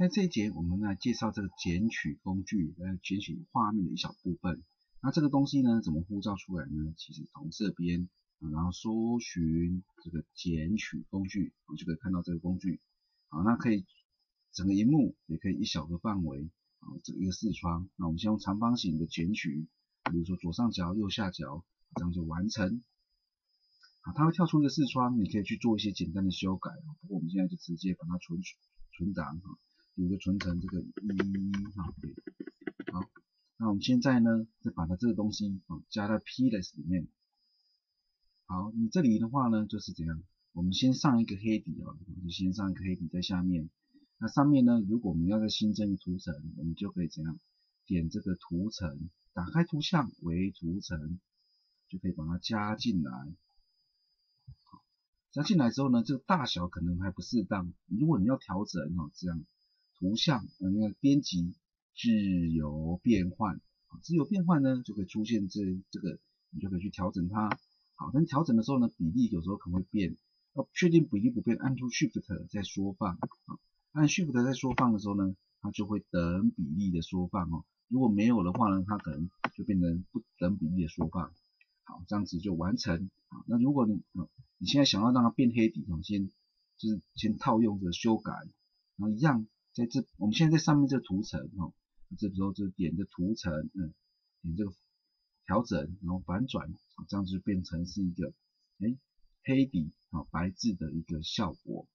在这一节我们来介绍这个剪取工具来剪取画面的一小部分。那这个东西呢，怎么呼叫出来呢？其实从这边啊，然后搜寻这个剪取工具，我就可以看到这个工具。好，那可以整个荧幕，也可以一小个范围啊，这个一个视窗。那我们先用长方形的剪取，比如说左上角、右下角，这样就完成。啊，它会跳出一个视窗，你可以去做一些简单的修改。不过我们现在就直接把它存存档哈，比如说存成这个一哈，好。那我们现在呢，再把它这个东西啊加到 PLS 里面。好，你这里的话呢，就是这样，我们先上一个黑底啊，就先上一个黑底在下面。那上面呢，如果我们要再新增一个图层，我们就可以怎样，点这个图层，打开图像为图层，就可以把它加进来。好，加进来之后呢，这个大小可能还不适当，如果你要调整哦，这样图像，呃，那个编辑。自由变换啊，自由变换呢就可以出现这这个，你就可以去调整它。好，但调整的时候呢，比例有时候可能会变。要确定比例不变，按住 Shift 再缩放啊，按 Shift 再缩放的时候呢，它就会等比例的缩放哦。如果没有的话呢，它可能就变成不等比例的缩放。好，这样子就完成。好，那如果你你现在想要让它变黑底，我先就是先套用这个修改，然后一样在这，我们现在在上面这个图层哦。这时候就点这图层，嗯，点这个调整，然后反转，这样子就变成是一个哎黑底啊白字的一个效果。